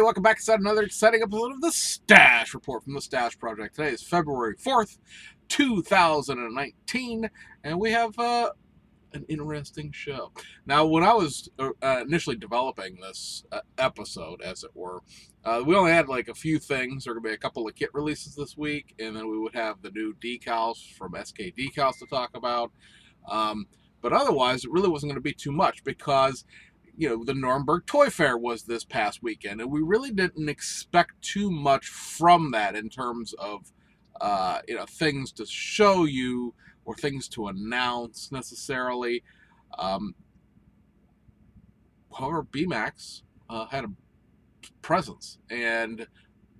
everybody, welcome back to another exciting episode of the Stash Report from the Stash Project. Today is February 4th, 2019, and we have uh, an interesting show. Now, when I was uh, initially developing this uh, episode, as it were, uh, we only had like a few things. There were going to be a couple of kit releases this week, and then we would have the new decals from SK Decals to talk about. Um, but otherwise, it really wasn't going to be too much because you know, the Nuremberg Toy Fair was this past weekend, and we really didn't expect too much from that in terms of, uh, you know, things to show you or things to announce necessarily. Um, however, Beemax uh, had a presence, and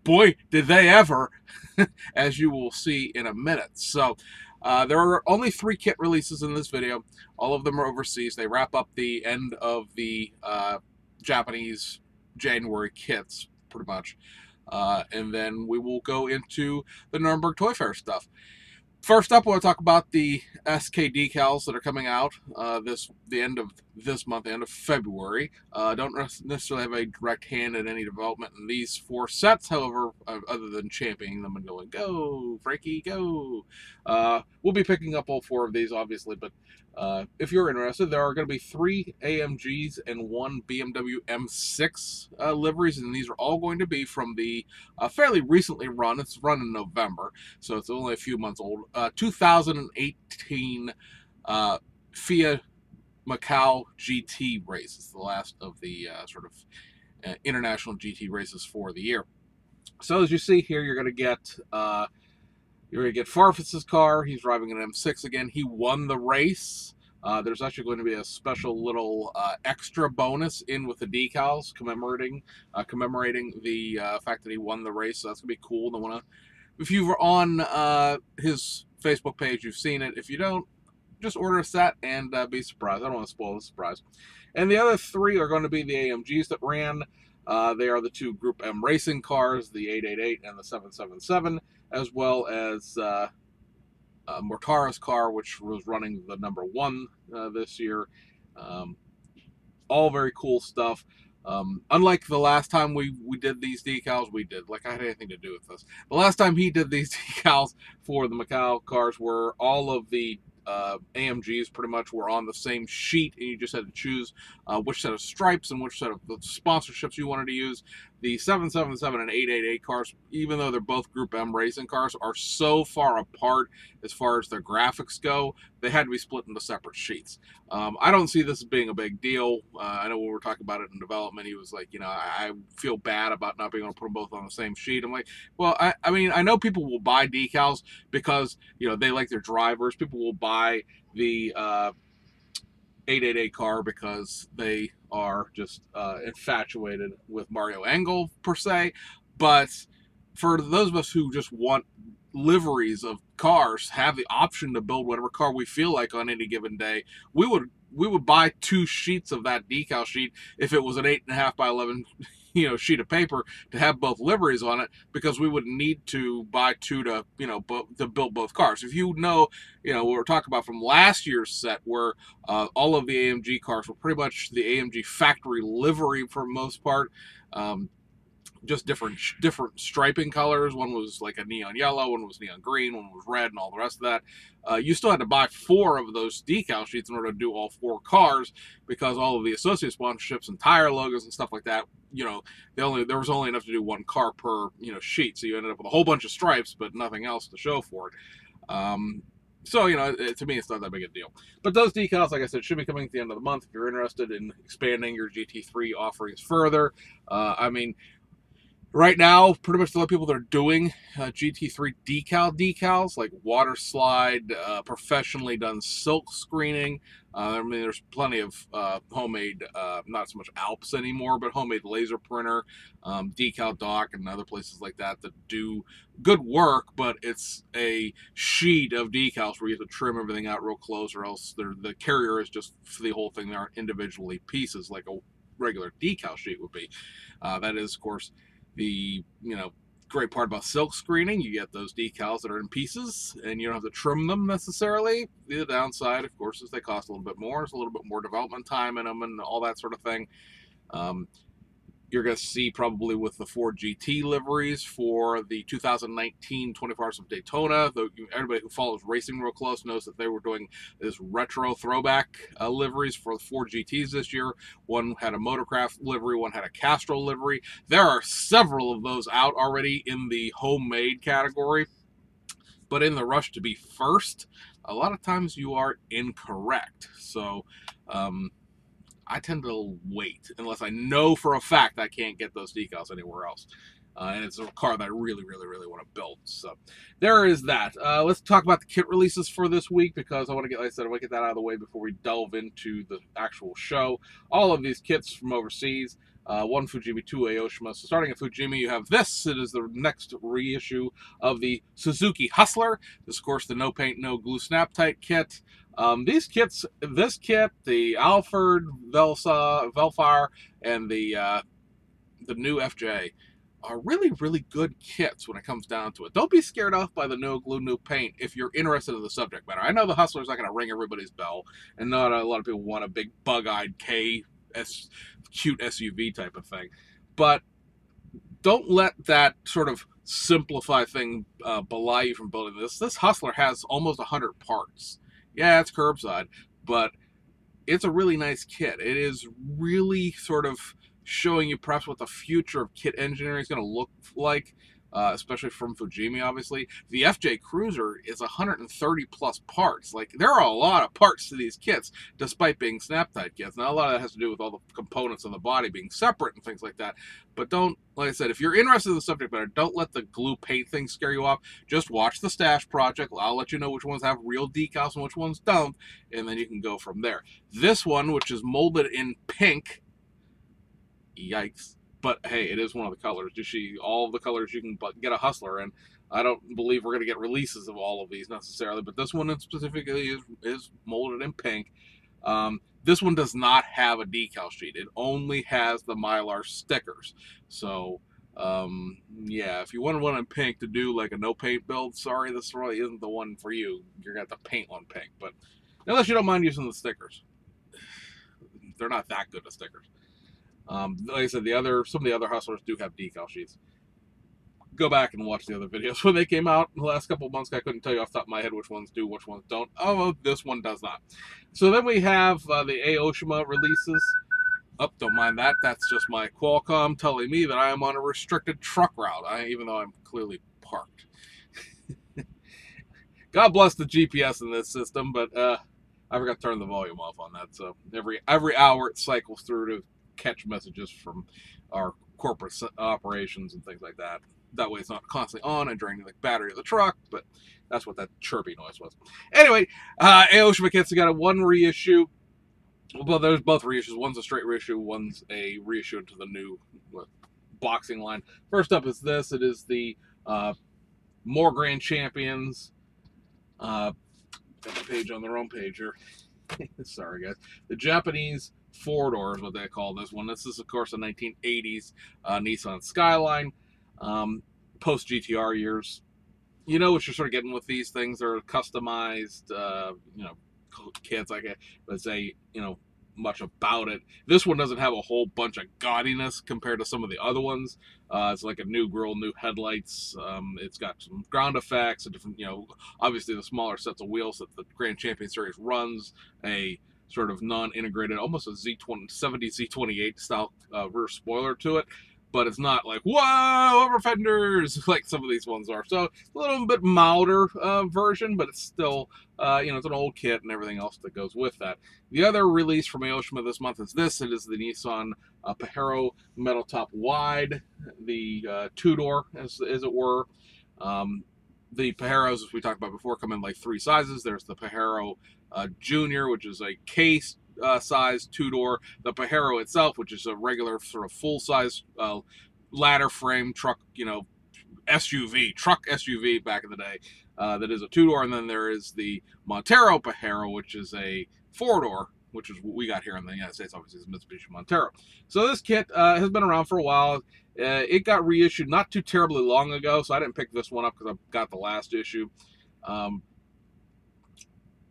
boy, did they ever, as you will see in a minute. So, uh, there are only three kit releases in this video. All of them are overseas. They wrap up the end of the uh, Japanese January kits, pretty much. Uh, and then we will go into the Nuremberg Toy Fair stuff. First up, we'll talk about the SK decals that are coming out uh, this the end of this month, end of February. Uh, don't necessarily have a direct hand in any development in these four sets, however, uh, other than championing them and going, go, Frankie, go. Uh, we'll be picking up all four of these, obviously, but uh, if you're interested, there are going to be three AMGs and one BMW M6 uh, liveries, and these are all going to be from the uh, fairly recently run. It's run in November, so it's only a few months old. Uh, 2018 uh, FIA Macau GT race. races, the last of the uh, sort of international GT races for the year. So as you see here, you're going to get you're going to get Farfus's car. He's driving an M6 again. He won the race. Uh, there's actually going to be a special little uh, extra bonus in with the decals commemorating uh, commemorating the uh, fact that he won the race. So that's gonna be cool. Don't wanna. If you were on uh, his Facebook page, you've seen it. If you don't, just order a set and uh, be surprised. I don't want to spoil the surprise. And the other three are going to be the AMGs that ran. they are the two Group M racing cars, the 888 and the 777 as well as uh, uh, Mortara's car, which was running the number one uh, this year. Um, all very cool stuff. Um, unlike the last time we, we did these decals, we did, like I had anything to do with this. The last time he did these decals for the Macau cars were all of the uh, AMGs pretty much were on the same sheet, and you just had to choose uh, which set of stripes and which set of sponsorships you wanted to use. The 777 and 888 cars, even though they're both Group M racing cars, are so far apart as far as their graphics go, they had to be split into separate sheets. Um, I don't see this as being a big deal. Uh, I know when we were talking about it in development, he was like, you know, I, I, feel bad about not being able to put them both on the same sheet. I'm like, well, I, I mean, I know people will buy decals because, you know, they like their drivers. People will buy the uh, 888 car because they are just uh, infatuated with Maro Engel per se. But for those of us who just want liveries of cars, have the option to build whatever car we feel like on any given day, we would we would buy two sheets of that decal sheet if it was an eight and a half by eleven you know sheet of paper to have both liveries on it because we would need to buy two to you know to build both cars. If you know, you know, we are talking about from last year's set where uh, all of the AMG cars were pretty much the AMG factory livery for most part. Um, just different different striping colors. One was like a neon yellow, one was neon green, one was red, and all the rest of that. Uh, you still had to buy four of those decal sheets in order to do all four cars because all of the associate sponsorships and tire logos and stuff like that. You know, they only there was only enough to do one car per you know sheet, so you ended up with a whole bunch of stripes but nothing else to show for it. Um, so you know, to me, it's not that big a deal. But those decals, like I said, should be coming at the end of the month. If you're interested in expanding your GT3 offerings further, uh, I mean, Right now, pretty much the only people that are doing uh, GT3 decal decals, like water slide, uh, professionally done silk screening. Uh, I mean, there's plenty of uh, homemade, uh, not so much Alps anymore, but homemade laser printer, um, decal dock, and other places like that that do good work, but it's a sheet of decals where you have to trim everything out real close, or else the carrier is just for the whole thing. They aren't individually pieces like a regular decal sheet would be. Uh, that is, of course, the you know great part about silk screening you get those decals that are in pieces and you don't have to trim them necessarily. The downside of course is they cost a little bit more. It's a little bit more development time in them and all that sort of thing. Um, you're going to see probably with the Ford GT liveries for the 2019 24 Hours of Daytona. Everybody who follows racing real close knows that they were doing this retro throwback uh, liveries for the Ford GTs this year. One had a Motorcraft livery, one had a Castrol livery. There are several of those out already in the homemade category. But in the rush to be first, a lot of times you are incorrect. So, um, I tend to wait unless I know for a fact I can't get those decals anywhere else. Uh, and it's a car that I really, really, really want to build. So there is that. Uh, let's talk about the kit releases for this week because I want to get, like I said, I want to get that out of the way before we delve into the actual show. All of these kits from overseas. Uh, one Fujimi, two Aoshima. So starting at Fujimi, you have this. It is the next reissue of the Suzuki Hustler. This, of course, the no paint, no glue snap tight kit. Um, these kits, this kit, the Alphard, Velsa, Vellfire, and the uh, the new FJ are really, really good kits when it comes down to it. Don't be scared off by the no glue, no paint if you're interested in the subject matter. I know the Hustler's not going to ring everybody's bell, and not a lot of people want a big bug-eyed K, S, cute SUV type of thing. But don't let that sort of simplify thing uh, belie you from building this. This Hustler has almost 100 parts yeah, it's curbside, but it's a really nice kit. It is really sort of showing you perhaps what the future of kit engineering is going to look like uh, especially from Fujimi, obviously. The FJ Cruiser is 130 plus parts. Like, there are a lot of parts to these kits, despite being snap tight kits. Now, a lot of that has to do with all the components of the body being separate and things like that. But don't, like I said, if you're interested in the subject matter, don't let the glue paint thing scare you off. Just watch the stash project. I'll let you know which ones have real decals and which ones don't, and then you can go from there. This one, which is molded in pink, yikes but hey, it is one of the colors. You see all the colors you can get a Hustler, and I don't believe we're going to get releases of all of these necessarily, but this one specifically is, is molded in pink. Um, this one does not have a decal sheet. It only has the Mylar stickers. So, um, yeah, if you want one in pink to do like a no paint build, sorry, this really isn't the one for you. You're going to have to paint one pink. But unless you don't mind using the stickers, they're not that good of stickers. Um, like I said, the other some of the other hustlers do have decal sheets. Go back and watch the other videos when they came out in the last couple months. I couldn't tell you off the top of my head which ones do, which ones don't. Oh, this one does not. So then we have uh, the Aoshima releases. Oh, don't mind that. That's just my Qualcomm telling me that I am on a restricted truck route, I, even though I'm clearly parked. God bless the GPS in this system, but uh, I forgot to turn the volume off on that. So every every hour it cycles through to catch messages from our corporate operations and things like that. That way it's not constantly on and draining the battery of the truck, but that's what that chirpy noise was. Anyway, uh, Aoshima Kits got a one reissue. Well, there's both reissues. One's a straight reissue, one's a reissue into the new boxing line. First up is this. It is the uh, More Grand Champions. Uh, got the page on the wrong page here. Sorry, guys. The Japanese four door is what they call this one. This is, of course, a 1980s uh, Nissan Skyline, um, post GTR years. You know what you're sort of getting with these things. They're customized, uh, you know, kids it. Let's say, you know, much about it. This one doesn't have a whole bunch of gaudiness compared to some of the other ones. Uh, it's like a new grill, new headlights. Um, it's got some ground effects, a different, you know, obviously the smaller sets of wheels that the Grand Champion Series runs. A sort of non-integrated, almost a Z20, 70 Z28 style uh, rear spoiler to it. But it's not like, whoa, over fenders, like some of these ones are. So a little bit milder uh, version, but it's still, uh, you know, it's an old kit and everything else that goes with that. The other release from Aoshima this month is this. It is the Nissan uh, Pajero Metal Top Wide, the uh, two-door, as, as it were. Um, the Pajeros, as we talked about before, come in like three sizes. There's the Pajero uh, Junior, which is a case uh, size two door. The Pajero itself, which is a regular sort of full size uh, ladder frame truck, you know, SUV, truck SUV back in the day. Uh, that is a two door, and then there is the Montero Pajero, which is a four door, which is what we got here in the United States. Obviously, is Mitsubishi Montero. So this kit uh, has been around for a while. Uh, it got reissued not too terribly long ago, so I didn't pick this one up because I got the last issue. Um,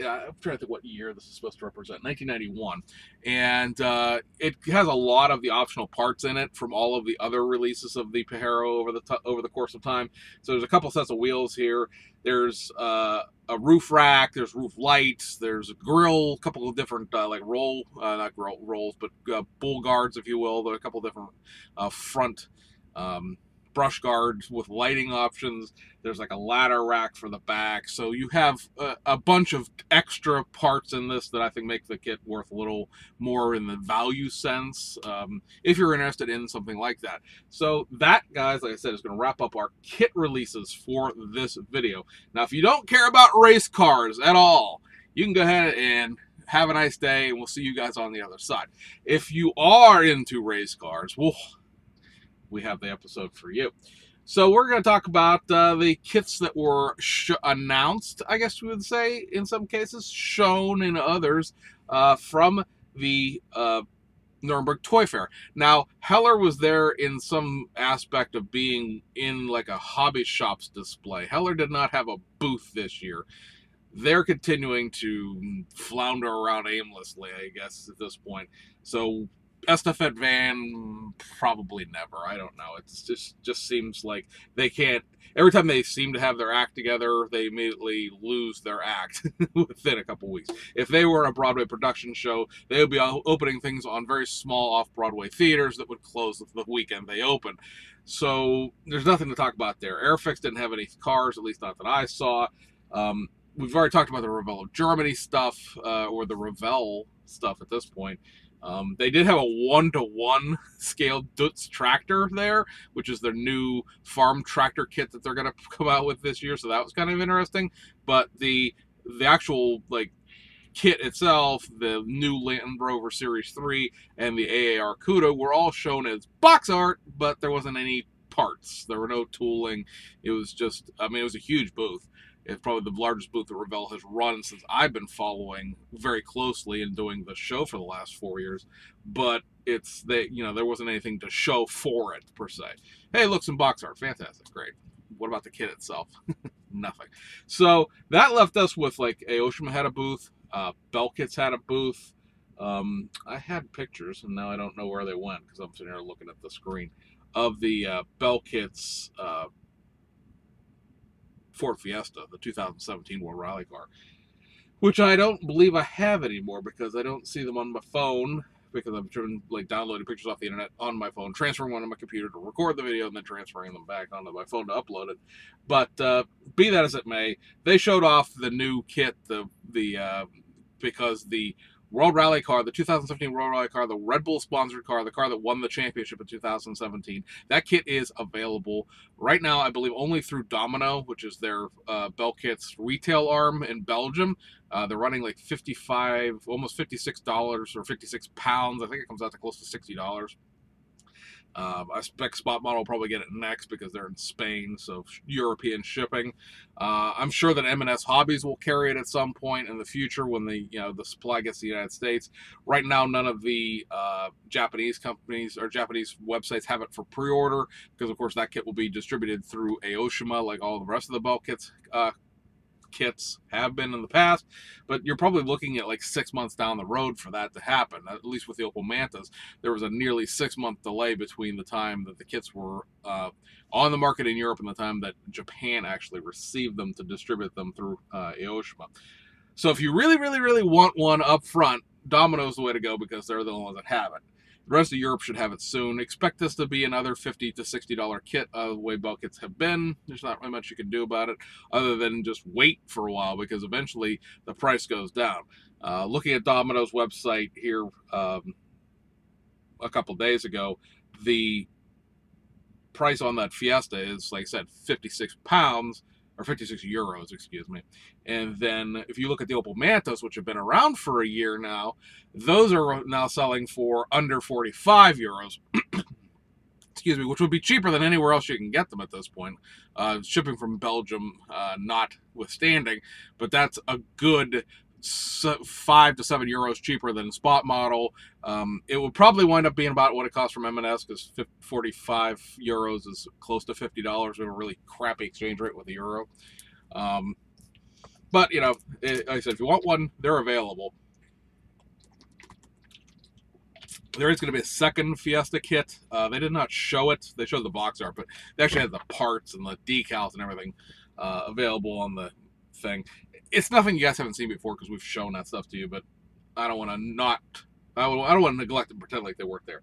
I'm trying to think what year this is supposed to represent 1991 and uh, it has a lot of the optional parts in it from all of the other releases of the Pajero over the over the course of time. So there's a couple sets of wheels here. There's uh, a roof rack there's roof lights there's a grill a couple of different uh, like roll uh, not roll, rolls but uh, bull guards if you will there are a couple different uh, front um, brush guards with lighting options. There's like a ladder rack for the back. So you have a, a, bunch of extra parts in this that I think make the kit worth a little more in the value sense um, if you're interested in something like that. So that, guys, like I said, is going to wrap up our kit releases for this video. Now, if you don't care about race cars at all, you can go ahead and have a nice day, and we'll see you guys on the other side. If you are into race cars, well, we have the episode for you. So we're going to talk about uh, the kits that were announced, I guess we would say, in some cases, shown in others, uh, from the uh, Nuremberg Toy Fair. Now, Heller was there in some aspect of being in like a hobby shop's display. Heller did not have a booth this year. They're continuing to flounder around aimlessly, I guess, at this point. So estafette van probably never. I don't know. It just just seems like they can't every time they seem to have their act together they immediately lose their act within a couple weeks. If they were a broadway production show they would be opening things on very small off-broadway theaters that would close the weekend they open. So there's nothing to talk about there. Airfix didn't have any cars at least not that i saw. Um, we've already talked about the Revell of Germany stuff, uh, or the Revell stuff at this point. Um, they did have a one-to-one scale Deutz tractor there, which is their new farm tractor kit that they're going to come out with this year. So that was kind of interesting. But the the actual like kit itself, the new Land Rover Series 3 and the AAR Cuda were all shown as box art, but there wasn't any parts. There were no tooling. It was just, I mean, it was a huge booth. It's probably the largest booth that Revell has run since I've been following very closely and doing the show for the last four years. But it's that you know there wasn't anything to show for it per se. Hey, look, some box art, fantastic, great. What about the kit itself? Nothing. So that left us with like Aoshima had a booth, uh, Belkits had a booth. Um, I had pictures, and now I don't know where they went because I'm sitting here looking at the screen of the uh, Belkits uh, Ford Fiesta, the 2017 World Rally car, which I don't believe I have anymore because I don't see them on my phone because I've been like downloading pictures off the internet on my phone, transferring one on my computer to record the video, and then transferring them back onto my phone to upload it. But uh, be that as it may, they showed off the new kit, the the uh, because the World Rally car, the 2017 World Rally car, the Red Bull sponsored car, the car that won the championship in 2017. That kit is available right now, I believe, only through Domino, which is their uh, Belkit's retail arm in Belgium. Uh, they're running like 55, almost $56 or 56 pounds. I think it comes out to close to $60. Um, I expect Spot Model will probably get it next because they're in Spain, so European shipping. Uh, I'm sure that M&S Hobbies will carry it at some point in the future when the you know the supply gets to the United States. Right now, none of the uh, Japanese companies or Japanese websites have it for pre-order because, of course, that kit will be distributed through Aoshima, like all the rest of the Belkits uh, kits have been in the past, but you're probably looking at like six months down the road for that to happen. At least with the Opel Mantas, there was a nearly six month delay between the time that the kits were uh, on the market in Europe and the time that Japan actually received them to distribute them through uh, Aoshima. So if you really, really, really want one up front, Domino's the way to go because they're the only ones that have it. The rest of Europe should have it soon. Expect this to be another 50 to $60 kit uh, the way Belkits have been. There's not really much you can do about it other than just wait for a while because eventually the price goes down. Uh, looking at Domino's website here um, a couple days ago, the price on that Fiesta is, like I said, 56 pounds or 56 euros, excuse me. And then if you look at the Opel Mantas, which have been around for a year now, those are now selling for under 45 euros. excuse me, which would be cheaper than anywhere else you can get them at this point. Uh, shipping from Belgium, uh, notwithstanding, but that's a good five to seven euros cheaper than spot model. Um, it would probably wind up being about what it costs from M&S because 45 euros is close to $50 with a really crappy exchange rate with the euro. Um, But you know, it, like I said, if you want one, they're available. There is going to be a second Fiesta kit. Uh, they did not show it. They showed the box art, but they actually had the parts and the decals and everything uh, available on the thing. It's nothing you guys haven't seen before because we've shown that stuff to you, but I don't want to not. I don't want to neglect and pretend like they weren't there.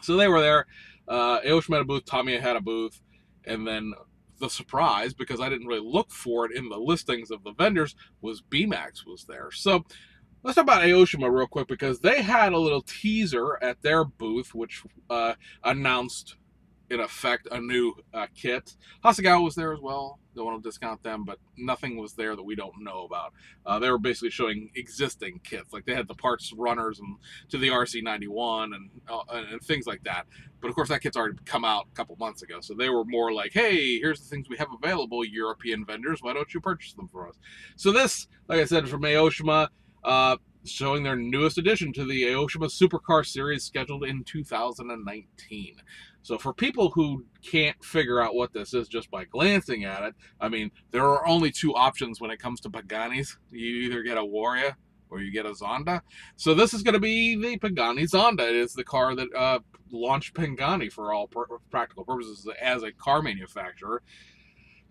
So they were there. Uh, Aoshima had a booth. Tamiya had a booth, and then the surprise because I didn't really look for it in the listings of the vendors was Beemax was there. So let's talk about Aoshima real quick because they had a little teaser at their booth which uh, announced in effect a new uh, kit. Hasegawa was there as well. Don't want to discount them, but nothing was there that we don't know about. Uh, they were basically showing existing kits, like they had the parts runners and to the RC91 and uh, and things like that. But of course, that kit's already come out a couple months ago, so they were more like, "Hey, here's the things we have available, European vendors. Why don't you purchase them for us?" So this, like I said, from Aoshima. Uh, showing their newest addition to the Aoshima Supercar Series scheduled in 2019. So for people who can't figure out what this is just by glancing at it, I mean, there are only two options when it comes to Paganis. You either get a Huayra or you get a Zonda. So this is going to be the Pagani Zonda. It is the car that uh, launched Pagani for all pr practical purposes as a car manufacturer.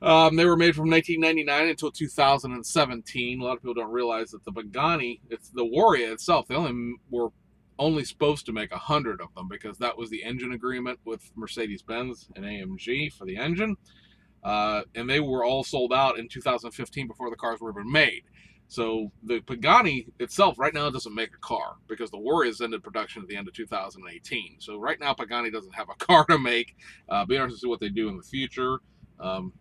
Um, they were made from 1999 until 2017. A lot of people don't realize that the Pagani, it's the Huayra itself. They only were only supposed to make a hundred of them because that was the engine agreement with Mercedes-Benz and AMG for the engine. Uh, and they were all sold out in 2015 before the cars were even made. So the Pagani itself right now doesn't make a car because the Huayras ended production at the end of 2018. So right now Pagani doesn't have a car to make. Uh, be interested to see what they do in the future. Um,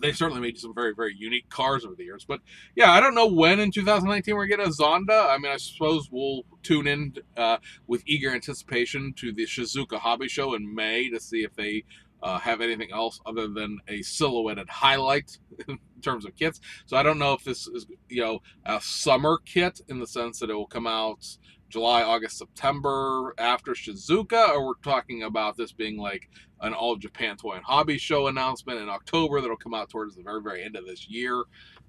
they've certainly made some very, very unique cars over the years. But yeah, I don't know when in 2019 we're going to get a Zonda. I mean, I suppose we'll tune in uh, with eager anticipation to the Shizuoka Hobby Show in May to see if they uh, have anything else other than a silhouetted highlight in terms of kits. So I don't know if this is, you know, a summer kit in the sense that it will come out July, August, September after Shizuoka, or we're talking about this being like an all Japan Toy and Hobby Show announcement in October that'll come out towards the very, very end of this year.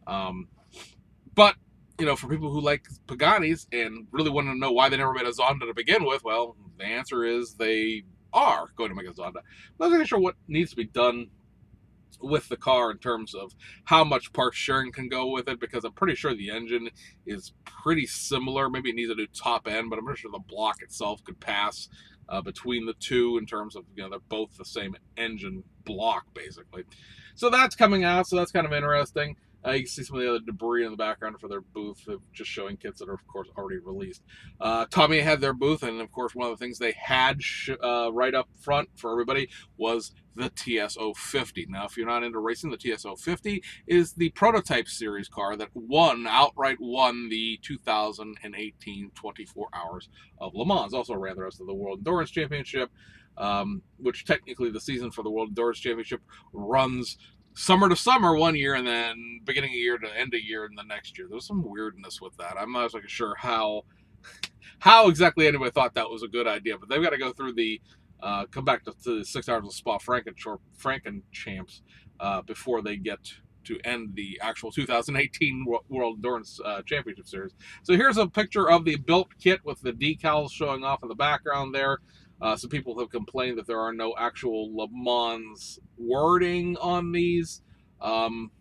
Um, but you know, for people who like Paganis and really want to know why they never made a Zonda to begin with, well, the answer is they are going to make a Zonda. I'm not really sure what needs to be done with the car in terms of how much parts sharing can go with it because I'm pretty sure the engine is pretty similar. Maybe it needs a new top end, but I'm pretty sure the block itself could pass uh, between the two in terms of, you know, they're both the same engine block basically. So that's coming out, so that's kind of interesting. Uh, you can see some of the other debris in the background for their booth, just showing kits that are, of course, already released. Uh, Tamiya had their booth, and of course, one of the things they had uh, right up front for everybody was the TS050. Now, if you're not into racing, the TS050 is the prototype series car that won, outright won the 2018 24 Hours of Le Mans. Also ran the rest of the World Endurance Championship, um, which technically the season for the World Endurance Championship runs summer to summer one year and then beginning of year to end of year in the next year. There's some weirdness with that. I'm not exactly sure how how exactly anybody thought that was a good idea, but they've got to go through the uh, come back to, to, the six hours of Spa Franken champs uh, before they get to end the actual 2018 World Endurance uh, Championship Series. So here's a picture of the built kit with the decals showing off in the background there. Uh, some people have complained that there are no actual Le Mans wording on these. Um,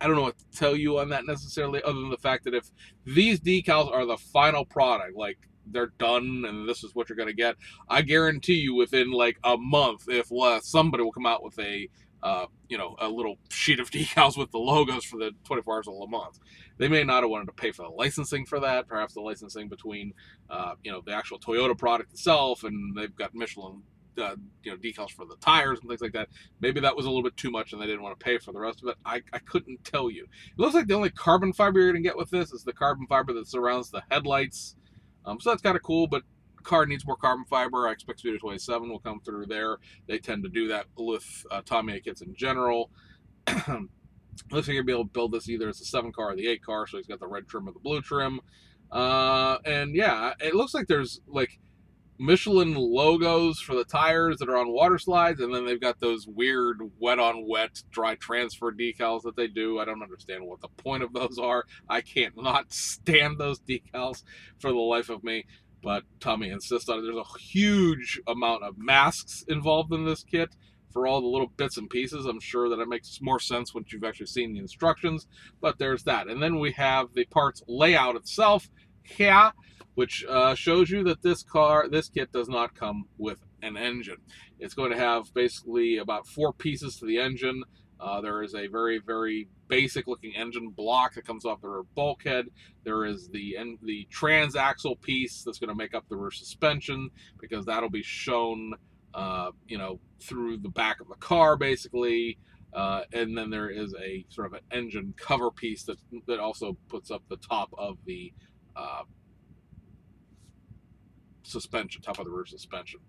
I don't know what to tell you on that necessarily, other than the fact that if these decals are the final product, like they're done and this is what you're going to get, I guarantee you within like a month, if less, somebody will come out with a uh, you know, a little sheet of decals with the logos for the 24 Hours of Le Mans. They may not have wanted to pay for the licensing for that, perhaps the licensing between, uh, you know, the actual Toyota product itself, and they've got Michelin, uh, you know, decals for the tires and things like that. Maybe that was a little bit too much, and they didn't want to pay for the rest of it. I, I couldn't tell you. It looks like the only carbon fiber you're going to get with this is the carbon fiber that surrounds the headlights. Um, so that's kind of cool, but car needs more carbon fiber. I expect Studio 27 will come through there. They tend to do that with uh, Tamiya kits in general. Looks like you'll be able to build this either as a 7 car or the 8 car, so he's got the red trim or the blue trim. Uh, and yeah, it looks like there's like Michelin logos for the tires that are on water slides, and then they've got those weird wet on wet dry transfer decals that they do. I don't understand what the point of those are. I can't not stand those decals for the life of me. But Tamiya insists on it. There's a huge amount of masks involved in this kit for all the little bits and pieces. I'm sure that it makes more sense once you've actually seen the instructions. But there's that. And then we have the parts layout itself. Yeah which uh, shows you that this car, this kit does not come with an engine. It's going to have basically about four pieces to the engine. Uh, there is a very, very basic looking engine block that comes off the rear bulkhead. There is the the transaxle piece that's going to make up the rear suspension because that'll be shown, uh, you know, through the back of the car basically. Uh, and then there is a sort of an engine cover piece that that also puts up the top of the uh, suspension, top of the rear suspension.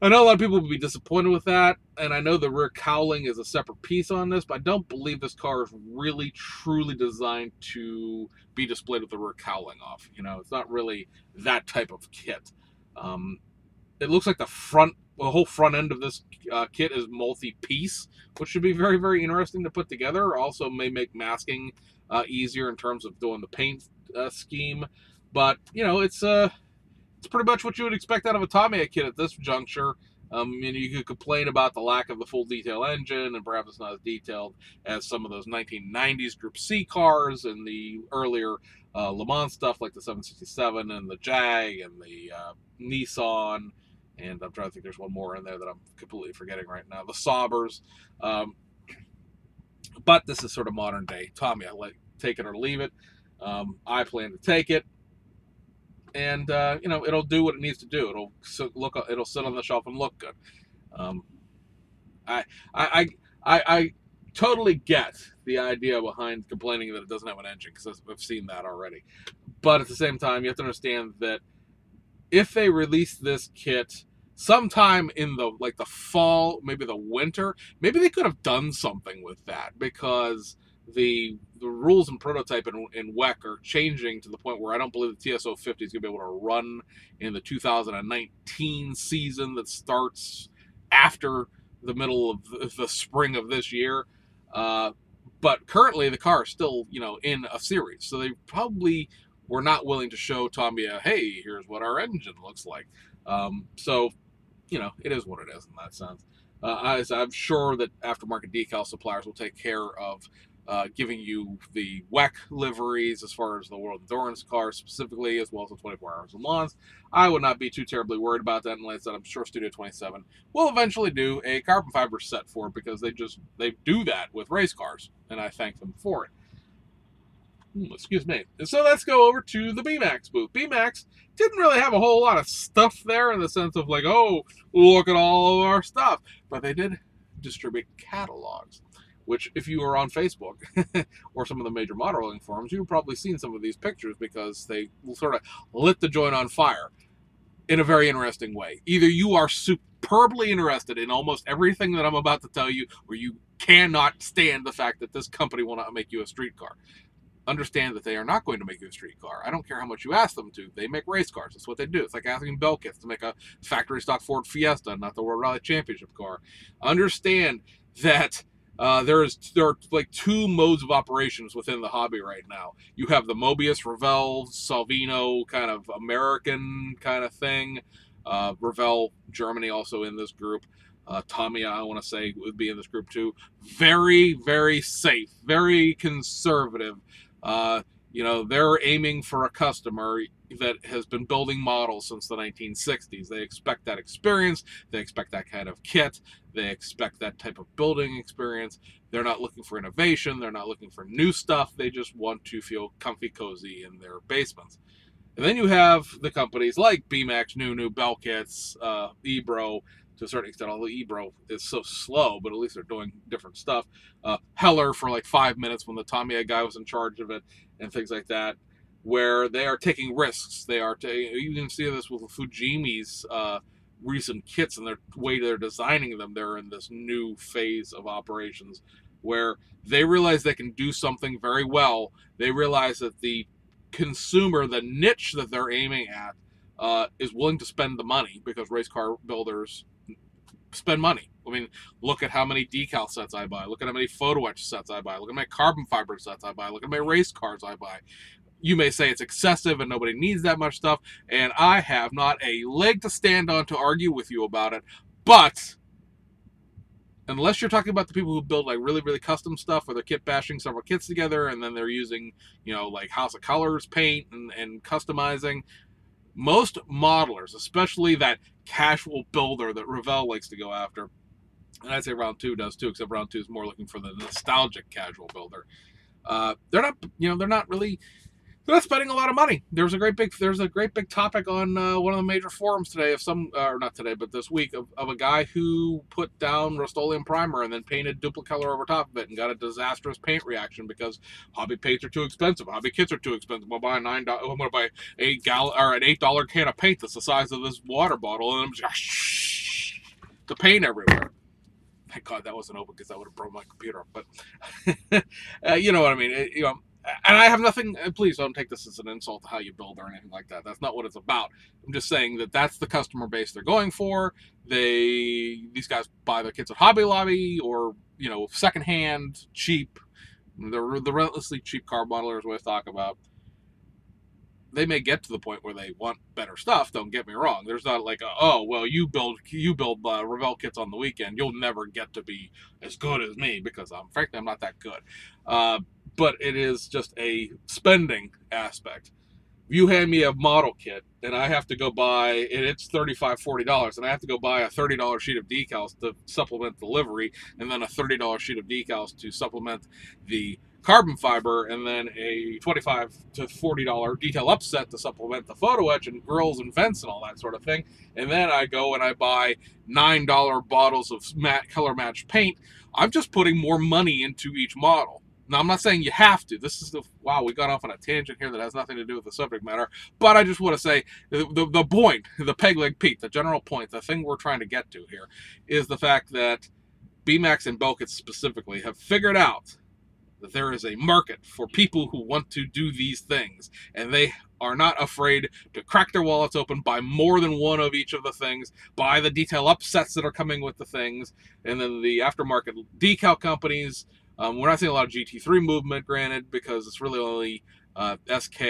I know a lot of people would be disappointed with that, and I know the rear cowling is a separate piece on this, but I don't believe this car is really truly designed to be displayed with the rear cowling off. You know, it's not really that type of kit. Um, it looks like the front, the whole front end of this uh, kit is multi-piece, which should be very, very interesting to put together. Also, may make masking uh, easier in terms of doing the paint uh, scheme. But you know, it's a uh, it's pretty much what you would expect out of a Tamiya kit at this juncture. Um, you, know, you could complain about the lack of the full detail engine, and perhaps it's not as detailed as some of those 1990s Group C cars and the earlier uh, Le Mans stuff like the 767 and the Jag and the uh, Nissan. And I'm trying to think there's one more in there that I'm completely forgetting right now. The Saubers. Um, but this is sort of modern day Tamiya. Like, take it or leave it. Um, I plan to take it and uh, you know it'll do what it needs to do. It'll look, it'll sit on the shelf and look good. Um, I, I, I, I totally get the idea behind complaining that it doesn't have an engine because I've seen that already. But at the same time, you have to understand that if they release this kit sometime in the like the fall, maybe the winter, maybe they could have done something with that because the the rules and prototype in, in WEC are changing to the point where I don't believe the TS050 is going to be able to run in the 2019 season that starts after the middle of the spring of this year. Uh, but currently, the car is still, you know, in a series, so they probably were not willing to show Tamiya, hey, here's what our engine looks like. Um, so, you know, it is what it is in that sense. Uh, I'm sure that aftermarket decal suppliers will take care of uh, giving you the WEC liveries as far as the World Endurance car specifically, as well as the 24 Hours of Mons. I would not be too terribly worried about that, and said, I'm sure Studio 27 will eventually do a carbon fiber set for it because they just they do that with race cars, and I thank them for it. Hmm, excuse me. And so let's go over to the Beemax booth. Beemax didn't really have a whole lot of stuff there in the sense of like, oh, look at all of our stuff, but they did distribute catalogs which if you are on Facebook or some of the major modeling forums, you've probably seen some of these pictures because they sort of lit the joint on fire in a very interesting way. Either you are superbly interested in almost everything that I'm about to tell you, or you cannot stand the fact that this company will not make you a street car. Understand that they are not going to make you a street car. I don't care how much you ask them to. They make race cars. That's what they do. It's like asking Belkits to make a factory stock Ford Fiesta, not the World Rally Championship car. Understand that uh, there's there are like two modes of operations within the hobby right now. You have the Moebius, Revell, Salvino kind of American kind of thing. Uh, Revell, Germany, also in this group. Uh, Tamiya, I want to say, would be in this group too. Very, very safe, very conservative. Uh, you know, they're aiming for a customer that has been building models since the 1960s. They expect that experience, they expect that kind of kit, they expect that type of building experience. They're not looking for innovation, they're not looking for new stuff, they just want to feel comfy cozy in their basements. And then you have the companies like Beemax, Nunu, Belkits, uh, Ebbro, to a certain extent, although Ebbro is so slow, but at least they're doing different stuff. Uh, Heller for like five minutes when the Tamiya guy was in charge of it, and things like that, where they are taking risks. They are, t- you can see this with Fujimi's uh, recent kits and their way they're designing them. They're in this new phase of operations where they realize they can do something very well. They realize that the consumer, the niche that they're aiming at, uh, is willing to spend the money because race car builders spend money. I mean, look at how many decal sets I buy. Look at how many photo etch sets I buy. Look at my carbon fiber sets I buy. Look at my race cars I buy. You may say it's excessive and nobody needs that much stuff, and I have not a leg to stand on to argue with you about it. But unless you're talking about the people who build like really really custom stuff where they're kit bashing several kits together and then they're using you know like house of colors paint and, and customizing most modelers especially that casual builder that Revell likes to go after and I'd say round two does too except round two is more looking for the nostalgic casual builder uh, they're not you know they're not really they're spending a lot of money. There's a great big there's a great big topic on uh, one of the major forums today of some uh, or not today but this week of, of a guy who put down Rust-Oleum primer and then painted Dupli-Color over top of it and got a disastrous paint reaction because hobby paints are too expensive. Hobby kits are too expensive. I'll buy a nine dollar, I'm gonna buy a gal or an eight dollar can of paint that's the size of this water bottle and I'm just the paint everywhere. Thank God that wasn't open because that would have broken my computer. But uh, you know what I mean. It, you know, and I have nothing. Please don't take this as an insult to how you build or anything like that. That's not what it's about. I'm just saying that that's the customer base they're going for. They these guys buy their kits at Hobby Lobby or you know secondhand, cheap. The the relentlessly cheap car modelers we talk about. They may get to the point where they want better stuff. Don't get me wrong. There's not like a, oh well you build you build uh, Revell kits on the weekend. You'll never get to be as good as me because I'm frankly I'm not that good. Uh, but it is just a spending aspect. If you hand me a model kit and I have to go buy, and it's $35, $40, and I have to go buy a $30 sheet of decals to supplement the livery, and then a $30 sheet of decals to supplement the carbon fiber, and then a 25 to $40 detail upset to supplement the photo etch and grills and vents and all that sort of thing. And then I go and I buy $9 bottles of matte color match paint. I'm just putting more money into each model. Now, I'm not saying you have to. This is the wow. We got off on a tangent here that has nothing to do with the subject matter. But I just want to say the, the, the point, the peg leg Pete, the general point, the thing we're trying to get to here is the fact that Beemax and Belkits specifically have figured out that there is a market for people who want to do these things, and they are not afraid to crack their wallets open, buy more than one of each of the things, buy the detail upsets that are coming with the things, and then the aftermarket decal companies um, we're not seeing a lot of GT3 movement, granted, because it's really only uh, SK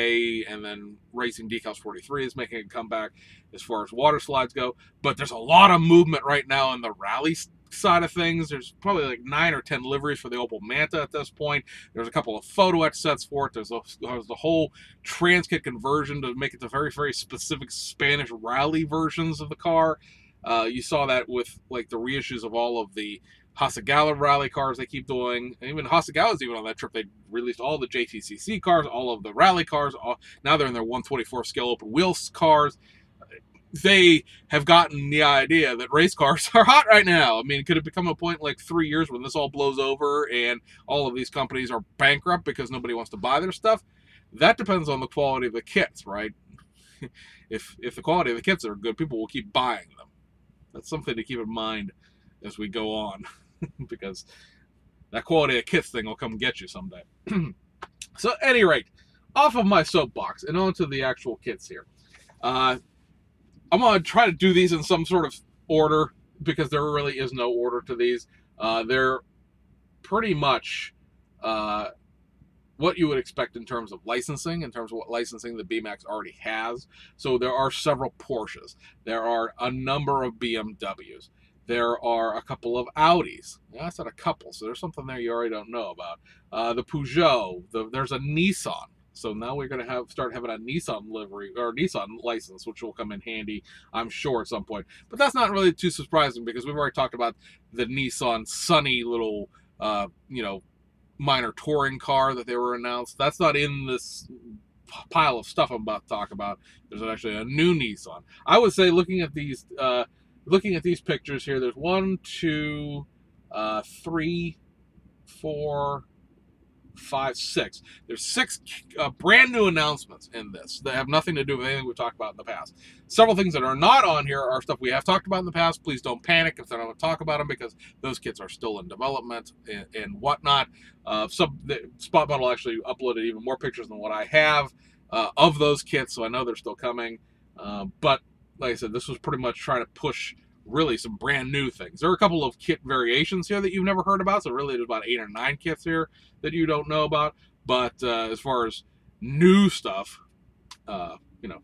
and then Racing Decals 43 is making a comeback as far as water slides go. But there's a lot of movement right now in the rally side of things. There's probably like nine or ten liveries for the Opel Manta at this point. There's a couple of photo etch sets for it. There's, a, there's the whole Transkit conversion to make it the very, very specific Spanish rally versions of the car. Uh, you saw that with like the reissues of all of the Hasegawa rally cars they keep doing. And even Hasegawa's even on that trip. They released all the JTCC cars, all of the rally cars. All, now they're in their 124 scale open wheels cars. They have gotten the idea that race cars are hot right now. I mean, could it become a point like three years when this all blows over and all of these companies are bankrupt because nobody wants to buy their stuff? That depends on the quality of the kits, right? if if the quality of the kits are good, people will keep buying them. That's something to keep in mind as we go on. because that quality of kits thing will come get you someday. so, at any rate, off of my soapbox and onto the actual kits here. Uh, I'm going to try to do these in some sort of order because there really is no order to these. Uh, they're pretty much uh, what you would expect in terms of licensing, in terms of what licensing the Beemax already has. So there are several Porsches. There are a number of BMWs. There are a couple of Audis. Yeah, I said a couple, so there's something there you already don't know about. Uh, the Peugeot. The, there's a Nissan. So now we're going to have start having a Nissan livery or Nissan license, which will come in handy, I'm sure, at some point. But that's not really too surprising because we've already talked about the Nissan Sunny little, uh, you know, minor touring car that they were announced. That's not in this pile of stuff I'm about to talk about. There's actually a new Nissan. I would say, looking at these. Uh, looking at these pictures here, there's one, two, uh, three, four, five, six. There's six uh, brand new announcements in this that have nothing to do with anything we've talked about in the past. Several things that are not on here are stuff we have talked about in the past. Please don't panic if I don't talk about them because those kits are still in development and, and whatnot. Uh, some Spot Model actually uploaded even more pictures than what I have uh, of those kits, so I know they're still coming. Uh, but like I said, this was pretty much trying to push really some brand new things. There are a couple of kit variations here that you've never heard about, so really there's about eight or nine kits here that you don't know about. But uh, as far as new stuff, uh, you know,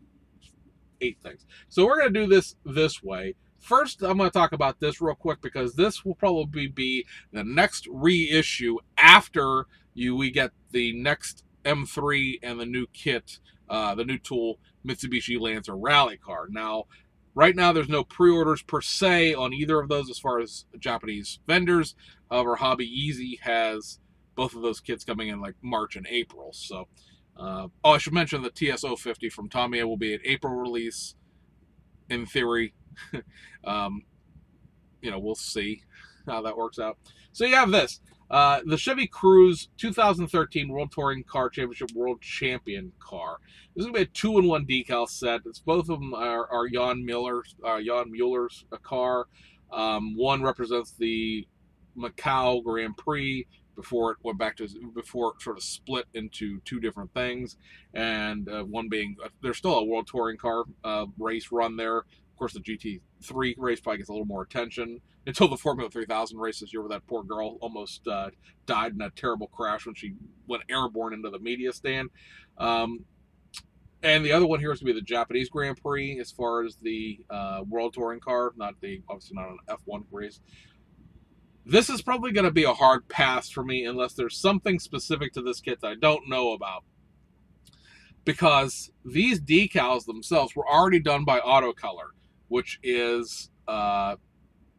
eight things. So we're going to do this this way. First, I'm going to talk about this real quick because this will probably be the next reissue after you we get the next M3 and the new kit, uh, the new tool Mitsubishi Lancer Rally Car. Now, right now there's no pre-orders per se on either of those as far as Japanese vendors. However, Hobby Easy has both of those kits coming in like March and April. So, uh, oh, I should mention the TS050 from Tamiya will be an April release in theory. um, you know, we'll see how that works out. So you have this. Uh, the Chevy Cruze 2013 World Touring Car Championship World Champion car. This is gonna be a two-in-one decal set. It's both of them are, are Jan Mueller, uh, Jan Mueller's car. Um, one represents the Macau Grand Prix before it went back to before it sort of split into two different things, and uh, one being uh, there's still a World Touring Car uh, race run there. Of course, the GT3 race probably gets a little more attention until the Formula 3000 race this year, where that poor girl almost uh, died in a terrible crash when she went airborne into the media stand. Um, and the other one here is going to be the Japanese Grand Prix as far as the uh, World Touring Car, not the obviously not an F1 race. This is probably going to be a hard pass for me unless there's something specific to this kit that I don't know about. Because these decals themselves were already done by Autocolor, which is uh,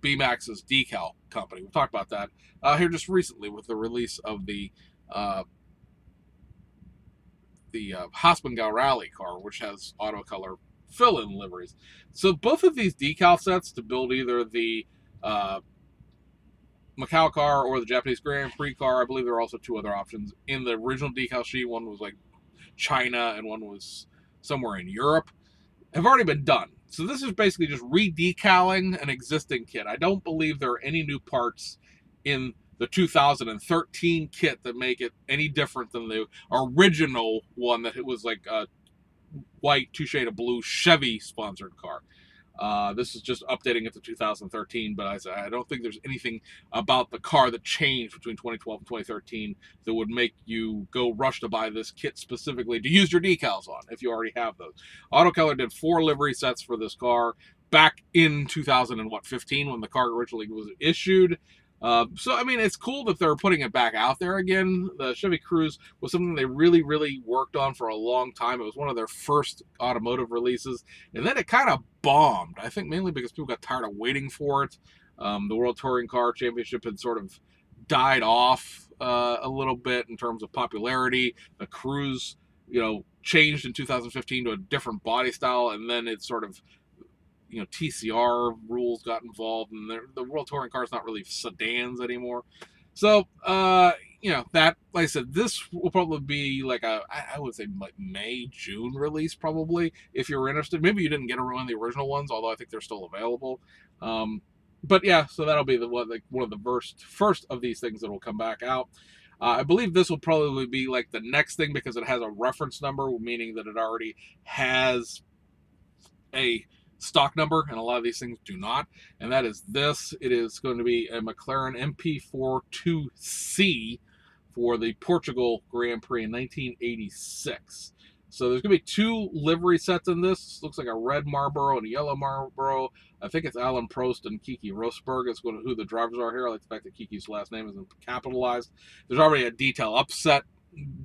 Beemax's decal company. We talked about that uh, here just recently with the release of the uh, the uh, Haspengouw Rally car, which has Autocolor fill-in liveries. So both of these decal sets to build either the uh, Macau car or the Japanese Grand Prix car. I believe there are also two other options in the original decal sheet. One was like China, and one was somewhere in Europe. Have already been done. So this is basically just redecaling an existing kit. I don't believe there are any new parts in the 2013 kit that make it any different than the original one that it was like a white two shade of blue Chevy sponsored car. Uh, this is just updating it to 2013, but I, I don't think there's anything about the car that changed between 2012 and 2013 that would make you go rush to buy this kit specifically to use your decals on if you already have those. Autocolor did four livery sets for this car back in 2015 when the car originally was issued. Uh, so I mean, it's cool that they're putting it back out there again. The Chevy Cruze was something they really, really worked on for a long time. It was one of their first automotive releases, and then it kind of bombed. I think mainly because people got tired of waiting for it. Um, the World Touring Car Championship had sort of died off uh, a little bit in terms of popularity. The Cruze, you know, changed in 2015 to a different body style, and then it sort of you know TCR rules got involved, and the, the World Touring Car is not really sedans anymore. So uh, you know that, like I said, this will probably be like a I would say like May June release probably if you're interested. Maybe you didn't get one of the original ones, although I think they're still available. Um, but yeah, so that'll be the one like one of the first first of these things that will come back out. Uh, I believe this will probably be like the next thing because it has a reference number, meaning that it already has a stock number, and a lot of these things do not. And that is this. It is going to be a McLaren MP42C for the Portugal Grand Prix in 1986. So there's going to be two livery sets in this. looks like a red Marlboro and a yellow Marlboro. I think it's Alain Prost and Keke Rosberg is who the drivers are here. I expect that Keke's last name isn't capitalized. There's already a detail upset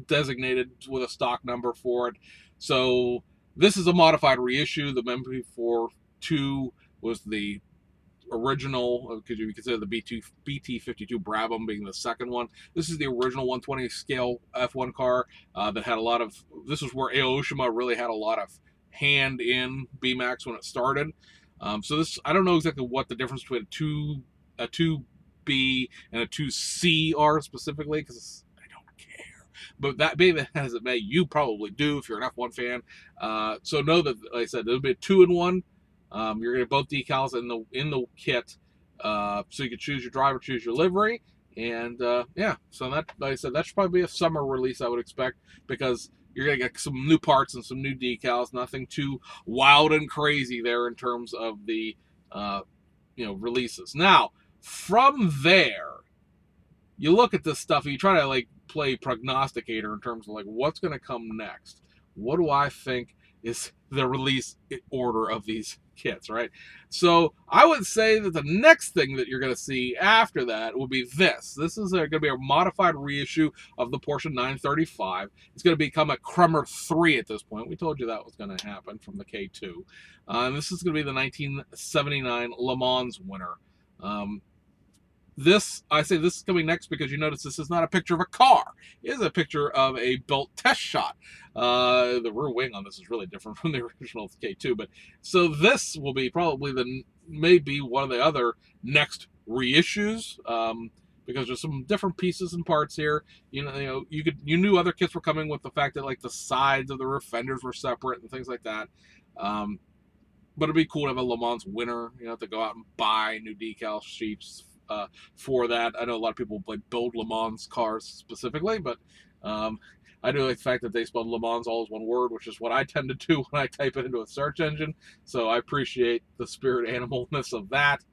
designated with a stock number for it. So this is a modified reissue. The MP4 2 was the original, because uh, you consider the B2, BT52 Brabham being the second one. This is the original 120 scale F1 car uh, that had a lot of, this is where Aoshima really had a lot of hand in Beemax when it started. Um, so this, I don't know exactly what the difference between a 2, a 2B and a 2C are specifically, because but that being as it may, you probably do if you're an F1 fan. Uh, so know that, like I said, it'll be a two in one. Um, you're going to both decals in the in the kit, uh, so you can choose your driver, choose your livery, and uh, yeah. So that, like I said, that should probably be a summer release. I would expect because you're gonna get some new parts and some new decals. Nothing too wild and crazy there in terms of the uh, you know releases. Now from there, you look at this stuff and you try to like play prognosticator in terms of like what's gonna come next. What do I think is the release order of these kits, right? So I would say that the next thing that you're going to see after that will be this. This is going to be a modified reissue of the Porsche 935. It's going to become a Kremer 3 at this point. We told you that was going to happen from the K2. Uh, and this is going to be the 1979 Le Mans winner. Um, this, I say this is coming next because you notice this is not a picture of a car. It is a picture of a built test shot. Uh, the rear wing on this is really different from the original K2. But so this will be probably the maybe one of the other next reissues. Um, because there's some different pieces and parts here. You know, you know, you could you knew other kits were coming with the fact that like the sides of the rear fenders were separate and things like that. Um, but it'd be cool to have a Le Mans winner, you know, to go out and buy new decal sheets uh, for that. I know a lot of people like build Le Mans cars specifically, but um, I do like the fact that they spelled Le Mans all as one word, which is what I tend to do when I type it into a search engine. So I appreciate the spirit animalness of that.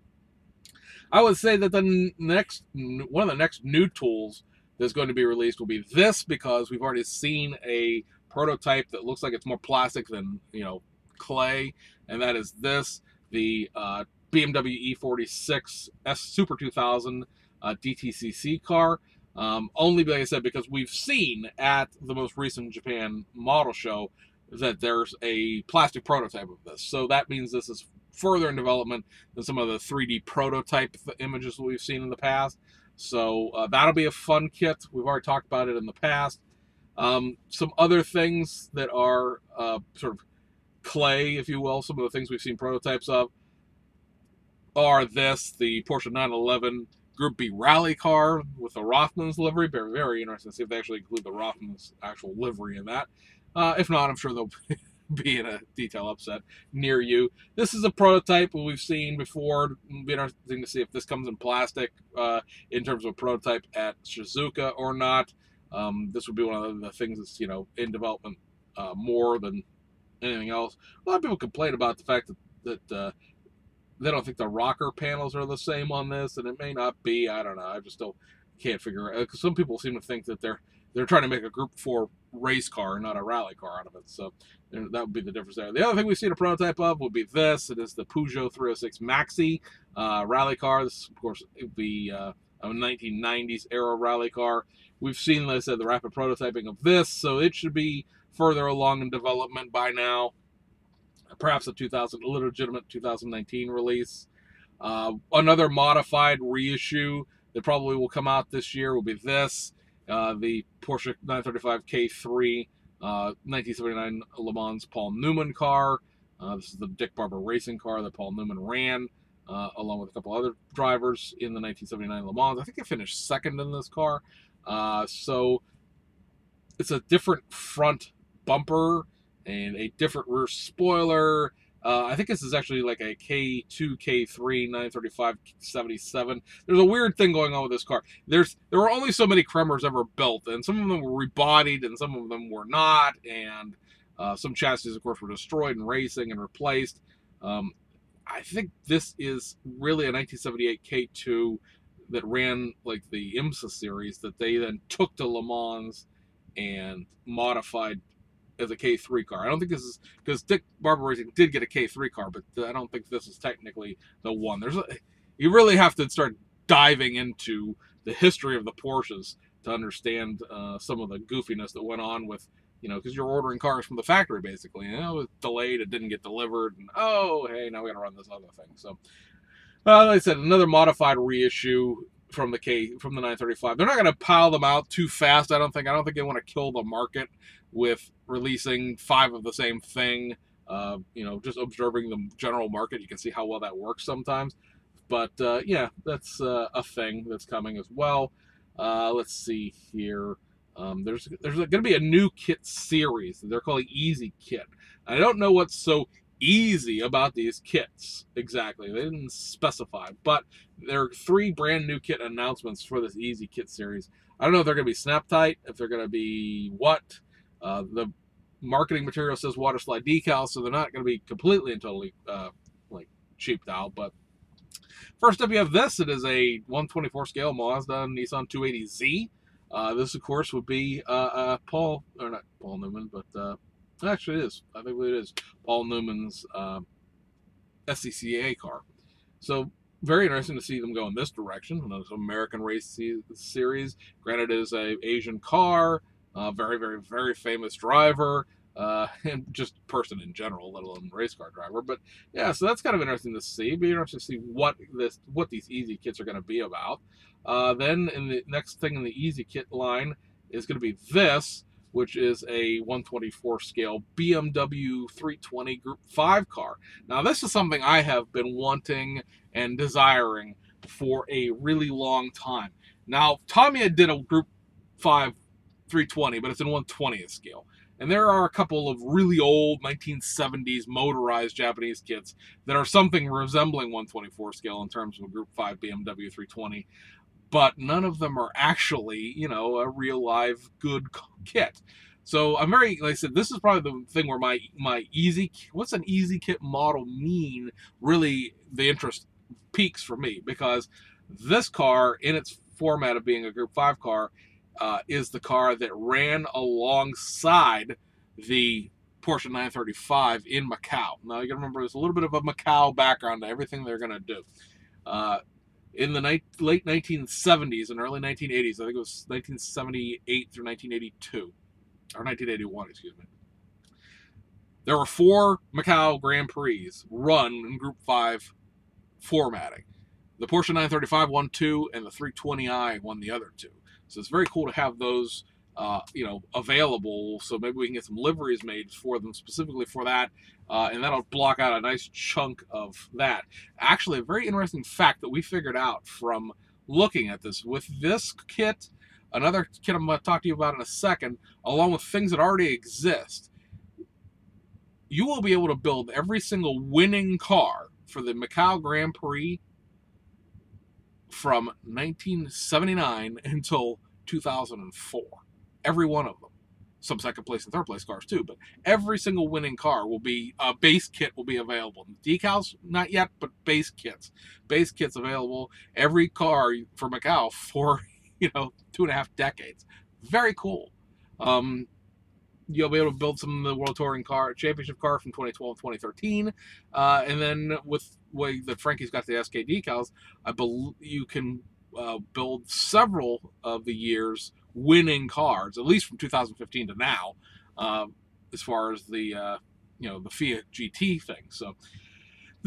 I would say that the next one of the next new tools that's going to be released will be this because we've already seen a prototype that looks like it's more plastic than you know clay, and that is this the uh, BMW E46 S Super 2000 uh, DTCC car. Um, only, like I said, because we've seen at the most recent Japan model show that there's a plastic prototype of this. So that means this is further in development than some of the 3D prototype images that we've seen in the past. So uh, that'll be a fun kit. We've already talked about it in the past. Um, some other things that are uh, sort of clay, if you will, some of the things we've seen prototypes of are this, the Porsche 911 Group B rally car with the Rothmans livery. Very, very interesting to see if they actually include the Rothmans actual livery in that. Uh, if not, I'm sure they'll be in a detail upset near you. This is a prototype we've seen before. It'll be interesting to see if this comes in plastic uh, in terms of a prototype at Suzuka or not. Um, this would be one of the things that's you know in development uh, more than anything else. A lot of people complain about the fact that that uh, they don't think the rocker panels are the same on this, and it may not be. I don't know. I just still can't figure it. Because some people seem to think that they're they're trying to make a Group Four race car, not a rally car, out of it. So that would be the difference there. The other thing we've seen a prototype of would be this. It is the Peugeot 306 Maxi uh, rally car. This, of course, would be uh, a 1990s era rally car. We've seen, like I said, the rapid prototyping of this, so it should be further along in development by now perhaps a 2000 a legitimate 2019 release. Uh, another modified reissue that probably will come out this year will be this, uh, the Porsche 935 K3 uh, 1979 Le Mans Paul Newman car. Uh, this is the Dick Barbour racing car that Paul Newman ran, uh, along with a couple other drivers in the 1979 Le Mans. I think he finished second in this car. Uh, so it's a different front bumper and a different rear spoiler. Uh, I think this is actually like a K2, K3, 935, 77. There's a weird thing going on with this car. There's there were only so many Kremers ever built, and some of them were rebodied, and some of them were not, and uh, some chassis, of course, were destroyed in racing and replaced. Um, I think this is really a 1978 K2 that ran like the IMSA series that they then took to Le Mans and modified as a K3 car. I don't think this is because Dick Barbour Racing did get a K3 car, but I don't think this is technically the one. There's a, you really have to start diving into the history of the Porsches to understand uh, some of the goofiness that went on with you know because you're ordering cars from the factory basically. Know, it was delayed, it didn't get delivered, and oh hey now we got to run this other thing. So. Uh, like I said, another modified reissue from the K from the 935. They're not going to pile them out too fast. I don't think. I don't think they want to kill the market with releasing five of the same thing. Uh, you know, just observing the general market, you can see how well that works sometimes. But uh, yeah, that's uh, a thing that's coming as well. Uh, let's see here. Um, there's there's going to be a new kit series. They're calling Easy Kit. I don't know what's so easy about these kits exactly. They didn't specify, but there are three brand new kit announcements for this Easy Kit series. I don't know if they're going to be snap tight, if they're going to be what. Uh, the marketing material says water slide decals, so they're not going to be completely and totally uh, like cheaped out. But first up, you have this. It is a 124 scale Mazda Nissan 280Z. Uh, this, of course, would be uh, uh, Paul, or not Paul Newman, but uh, actually it is. I think it is Paul Newman's uh, SCCA car. So very interesting to see them go in this direction. This American race series. Granted, it is a Asian car. Uh, very, very, very famous driver. Uh, and just person in general, let alone race car driver. But yeah, so that's kind of interesting to see. Be interesting to see what this, what these easy kits are going to be about. Uh, then in the next thing in the easy kit line is going to be this, which is a 124 scale BMW 320 Group 5 car. Now, this is something I have been wanting and desiring for a really long time. Now, Tamiya did a Group 5 320, but it's in 120th scale. And there are a couple of really old 1970s motorized Japanese kits that are something resembling 124 scale in terms of a Group 5 BMW 320, but none of them are actually, you know, a real live good kit. So I'm very, like I said, this is probably the thing where my my easy, what's an easy kit model mean? Really, the interest peaks for me because this car, in its format of being a Group Five car, uh, is the car that ran alongside the Porsche 935 in Macau. Now you got to remember there's a little bit of a Macau background to everything they're going to do. Uh, in the ni- late 1970s and early 1980s, I think it was 1978 through 1982, or 1981, excuse me. There were four Macau Grand Prix run in Group 5 formatting. The Porsche 935 won two, and the 320i won the other two. So it's very cool to have those, uh, you know, available. So maybe we can get some liveries made for them specifically for that, uh, and that'll block out a nice chunk of that. Actually, a very interesting fact that we figured out from looking at this with this kit, another kit I'm going to talk to you about in a second, along with things that already exist. You will be able to build every single winning car for the Macau Grand Prix from 1979 until 2004. Every one of them. Some second place and third place cars too, but every single winning car will be a uh, base kit will be available. Decals not yet, but base kits. Base kits available. Every car for Macau for you know two and a half decades. Very cool. Um, you'll be able to build some of the World Touring Car Championship car from 2012 2013. Uh, and then with way that Frankie's got the SK decals, I believe you can uh, build several of the years winning cars, at least from 2015 to now, uh, as far as the uh, you know the Fiat GT thing. So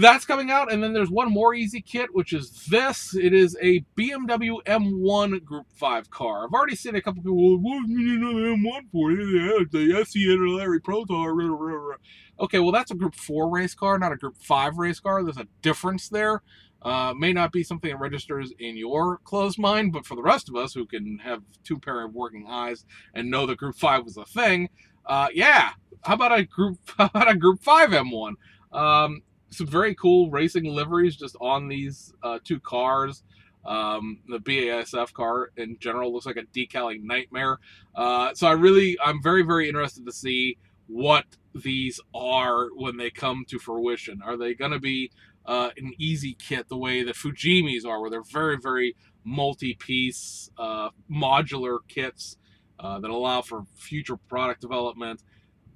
that's coming out, and then there's one more easy kit, which is this. It is a BMW M1 Group 5 car. I've already seen a couple people, what do you another M1 for? The SC Larry Protar. Okay, well, that's a Group 4 race car, not a Group 5 race car. There's a difference there. Uh, may not be something that registers in your closed mind, but for the rest of us who can have two pair of working eyes and know that Group 5 was a thing, uh, yeah, how about a Group, how about a Group 5 M1? Um, some very cool racing liveries just on these uh, two cars. Um, the BASF car in general looks like a decaling nightmare. Uh, so I really, I'm very, very interested to see what these are when they come to fruition. Are they going to be uh, an easy kit the way the Fujimis are, where they're very, very multi-piece, uh, modular kits uh, that allow for future product development?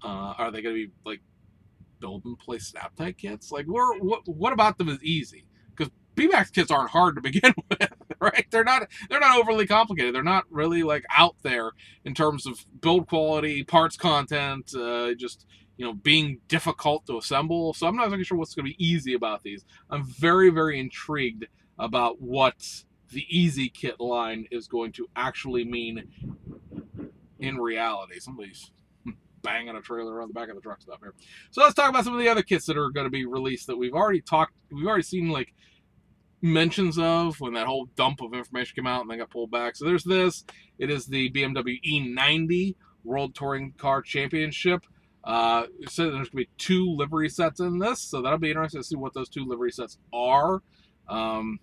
Uh, are they going to be like build and play snap type kits? Like, what what about them is easy? Because Beemax kits aren't hard to begin with, right? They're not they're not overly complicated. They're not really like out there in terms of build quality, parts content, uh, just you know being difficult to assemble. So I'm not really sure what's going to be easy about these. I'm very very intrigued about what the easy kit line is going to actually mean in reality. Somebody's banging a trailer on the back of the truck stop here. So let's talk about some of the other kits that are going to be released that we've already talked, we've already seen like mentions of when that whole dump of information came out and then got pulled back. So there's this. It is the BMW E90 World Touring Car Championship. Uh, says there's going to be two livery sets in this, so that'll be interesting to see what those two livery sets are. Um,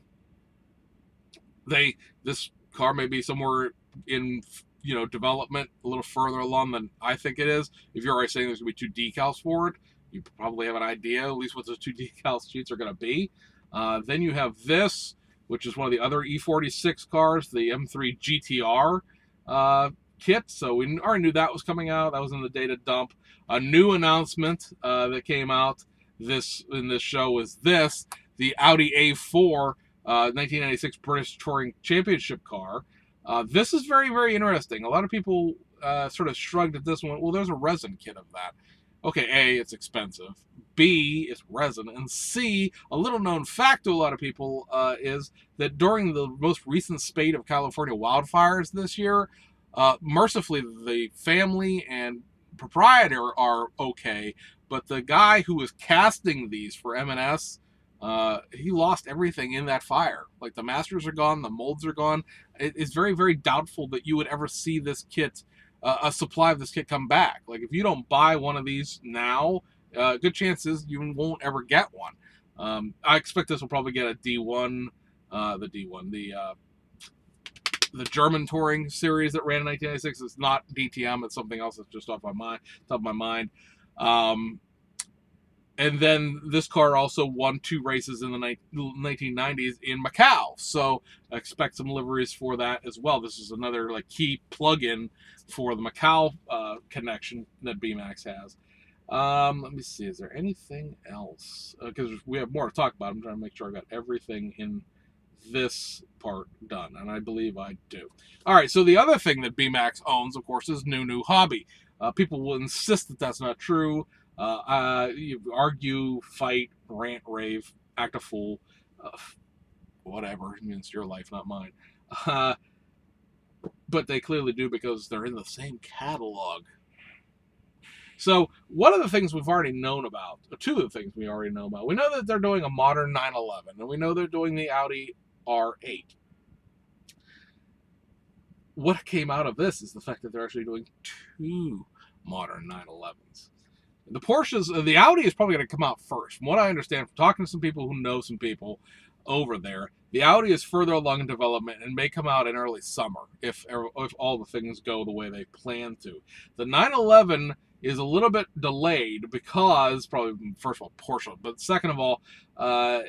they this car may be somewhere in you know, development a little further along than I think it is. If you're already saying there's to be two decals for it, you probably have an idea at least what those two decal sheets are to be. Uh, then you have this, which is one of the other E46 cars, the M3 GTR uh, kit. So we already knew that was coming out. That was in the data dump. A new announcement uh, that came out this in this show was this: the Audi A4 1996 uh, British Touring Championship car. Uh, this is very, very interesting. A lot of people uh, sort of shrugged at this one. Well, there's a resin kit of that. Okay, A, it's expensive. B, it's resin. And C, a little known fact to a lot of people uh, is that during the most recent spate of California wildfires this year, uh, mercifully, the family and proprietor are okay, but the guy who was casting these for M&S uh, he lost everything in that fire. Like the masters are gone, the molds are gone. It, it's very, very doubtful that you would ever see this kit, uh, a supply of this kit come back. Like if you don't buy one of these now, uh, good chances you won't ever get one. Um, I expect this will probably get a D1, uh, the D1, the uh, the German touring series that ran in 1996. It's not DTM. It's something else that's just off my mind, top of my mind. Um, and then this car also won two races in the 1990s in Macau. So expect some liveries for that as well. This is another like key plug-in for the Macau uh, connection that Beemax has. Um, let me see. Is there anything else? Because uh, we have more to talk about. I'm trying to make sure I got everything in this part done, and I believe I do. All right. So the other thing that Beemax owns, of course, is NuNu Hobby. Uh, people will insist that that's not true. Uh, uh, you argue, fight, rant, rave, act a fool, uh, whatever. It's your life, not mine. Uh, but they clearly do because they're in the same catalog. So one of the things we've already known about, two of the things we already know about, we know that they're doing a modern 911, and we know they're doing the Audi R8. What came out of this is the fact that they're actually doing two modern 911s. The Porsches, the Audi is probably going to come out first. From what I understand from talking to some people who know some people over there, the Audi is further along in development and may come out in early summer if if all the things go the way they plan to. The 911 is a little bit delayed because probably first of all Porsche, but second of all, uh,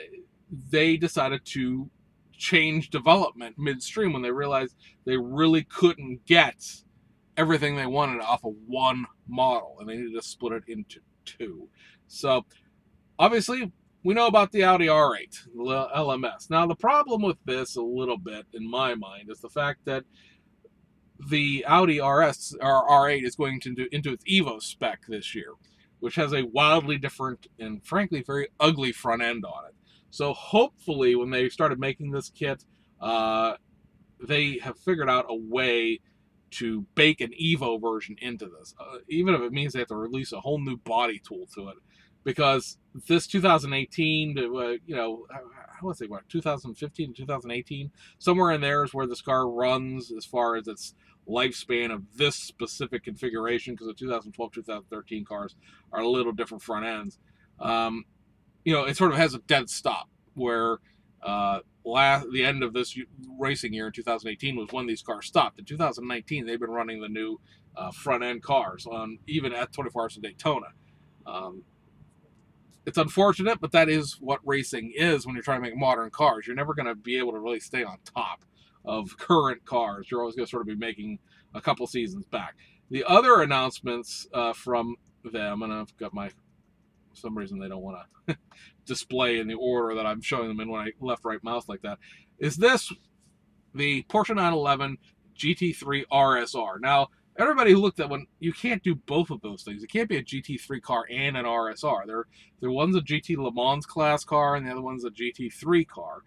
they decided to change development midstream when they realized they really couldn't get everything they wanted off of one model, and they needed to split it into two. So, obviously, we know about the Audi R8 LMS. Now, the problem with this, a little bit in my mind, is the fact that the Audi RS or R8 is going to do into its Evo spec this year, which has a wildly different and frankly very ugly front end on it. So hopefully, when they started making this kit, uh, they have figured out a way to bake an Evo version into this, uh, even if it means they have to release a whole new body tool to it. Because this 2018, uh, you know, I want to say what 2015 2018, somewhere in there is where this car runs as far as its lifespan of this specific configuration. Because the 2012 2013 cars are a little different front ends. Um, you know, it sort of has a dead stop where uh, last the end of this racing year in 2018 was when these cars stopped. In 2019, they've been running the new uh, front end cars on even at 24 Hours of Daytona. Um, it's unfortunate, but that is what racing is when you're trying to make modern cars. You're never going to be able to really stay on top of current cars. You're always going to sort of be making a couple seasons back. The other announcements uh, from them, and I've got my for some reason they don't want to display in the order that I'm showing them in when I left right mouse like that. Is this the Porsche 911 GT3 RSR? Now, everybody who looked at one, you can't do both of those things. It can't be a GT3 car and an RSR. There, there one's a GT Le Mans class car and the other one's a GT3 car.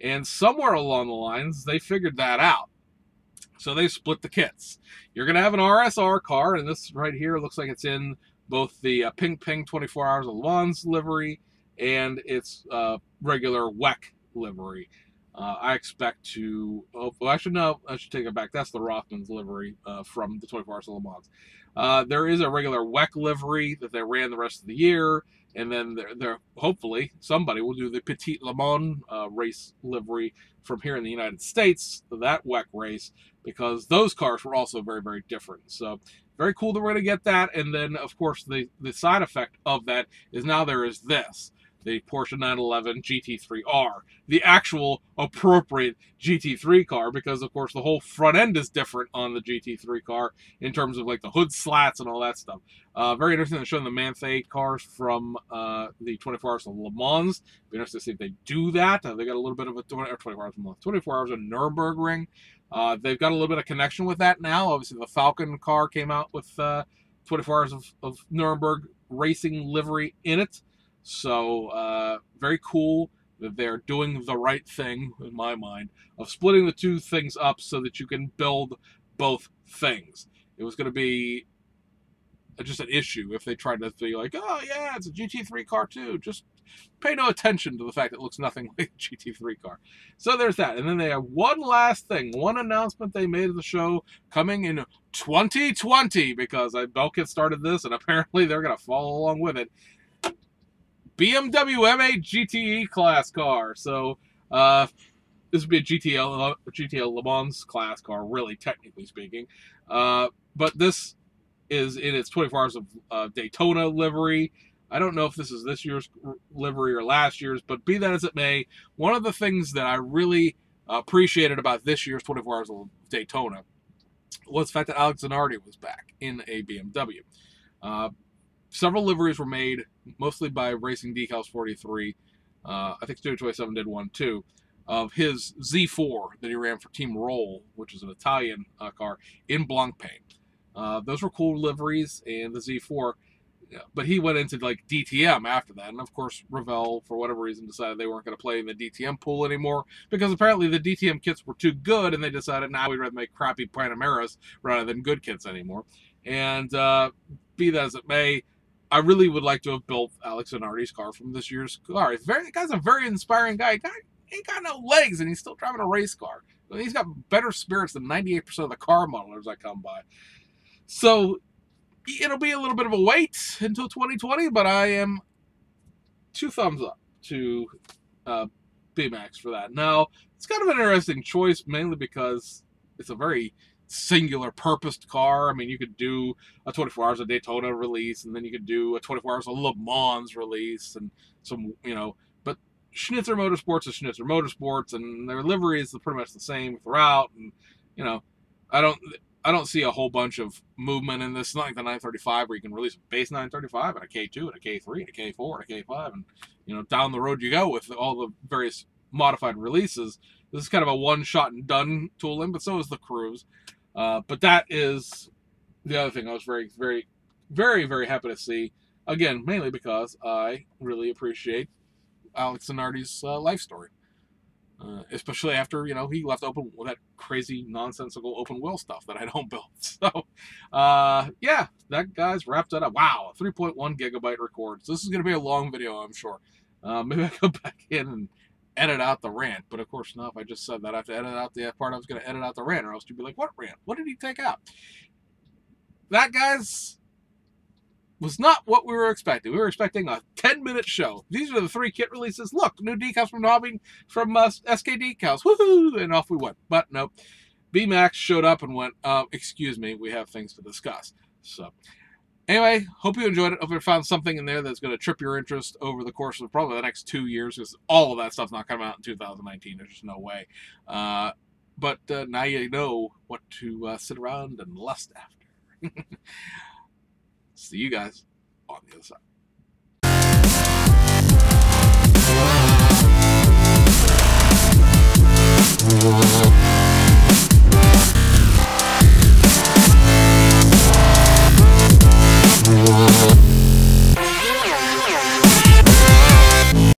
And somewhere along the lines, they figured that out. So they split the kits. You're going to have an RSR car, and this right here looks like it's in both the uh, Pink Pig 24 Hours of Le Mans livery and its uh, regular WEC livery. Uh, I expect to. Oh, well, actually, no, I should take it back. That's the Rothmans livery uh, from the 24 Hours of Le Mans. Uh, there is a regular WEC livery that they ran the rest of the year, and then they're, they're hopefully somebody will do the Petit Le Mans uh, race livery from here in the United States, that WEC race, because those cars were also very very different. So very cool that we're going to get that, and then of course the the side effect of that is now there is this the Porsche 911 GT3R, the actual appropriate GT3 car, because of course the whole front end is different on the GT3 car in terms of like the hood slats and all that stuff. Uh, very interesting to show the Manthey cars from uh, the 24 Hours of Le Mans. Be interesting to see if they do that. Uh, they got a little bit of a 20, 24 hours of Le Mans, 24 hours of Nurburgring. Uh, they've got a little bit of connection with that now. Obviously, the Falcon car came out with uh, 24 hours of, of Nuremberg racing livery in it. So uh, very cool that they're doing the right thing in my mind of splitting the two things up so that you can build both things. It was going to be just an issue if they tried to be like, oh yeah, it's a GT3 car too. Just pay no attention to the fact it looks nothing like a GT3 car. So there's that. And then they have one last thing, one announcement they made at the show coming in 2020 because I Belkit started this and apparently they're going to follow along with it. BMW M8 GTE class car. So uh, this would be a GTL GTL Le Mans class car, really technically speaking. Uh, but this is in its 24 hours of uh, Daytona livery. I don't know if this is this year's livery or last year's, but be that as it may, one of the things that I really appreciated about this year's 24 hours of Daytona was the fact that Alex Zanardi was back in a BMW. Uh, several liveries were made, mostly by Racing Decals 43. Uh, I think Studio 27 did one too, of his Z4 that he ran for Team Roll, which is an Italian uh, car, in Blancpain. Uh, those were cool liveries, and the Z4. But he went into like DTM after that, and of course Revell, for whatever reason, decided they weren't going to play in the DTM pool anymore because apparently the DTM kits were too good, and they decided now nah, we'd rather make crappy Panameras rather than good kits anymore. And uh, be that as it may, I really would like to have built Alex Zanardi's car from this year's car. He's very, the guy's a very inspiring guy. Guy ain't got no legs, and he's still driving a race car. He's got better spirits than 98% of the car modelers I come by. So it'll be a little bit of a wait until 2020, but I am two thumbs up to uh, Max for that. Now, it's kind of an interesting choice, mainly because it's a very singular purposed car. I mean, you could do a 24 hours of Daytona release, and then you could do a 24 hours of Le Mans release, and some, you know. But Schnitzer Motorsports is Schnitzer Motorsports, and their livery is pretty much the same throughout. And you know, I don't. I don't see a whole bunch of movement in this. It's not like the 935 where you can release a base 935 and a K2 and a K3 and a K4 and a K5 and you know down the road you go with all the various modified releases. This is kind of a one shot and done tooling, but so is the Cruze. Uh, but that is the other thing I was very, very, very, very happy to see. Again, mainly because I really appreciate Alex Zanardi's uh, life story. Uh, especially after you know he left open that crazy nonsensical open wheel stuff that I don't build. So, uh, yeah, that guy's wrapped it up. Wow, 3.1 gigabyte records. This is going to be a long video, I'm sure. Uh, maybe I go back in and edit out the rant. But of course, not. if I just said that, I have to edit out the part I was going to edit out the rant, or else you'd be like, what rant? What did he take out? That, guys, was not what we were expecting. We were expecting a 10 minute show. These are the three kit releases. Look, new decals from Hobby from uh, SK Decals. Woohoo! And off we went. But no, Beemax showed up and went, uh, excuse me, we have things to discuss. So, Anyway, hope you enjoyed it. Hope you found something in there that's going to trip your interest over the course of probably the next two years because all of that stuff's not coming out in 2019. There's just no way. Uh, but uh, now you know what to uh, sit around and lust after. See you guys on the other side.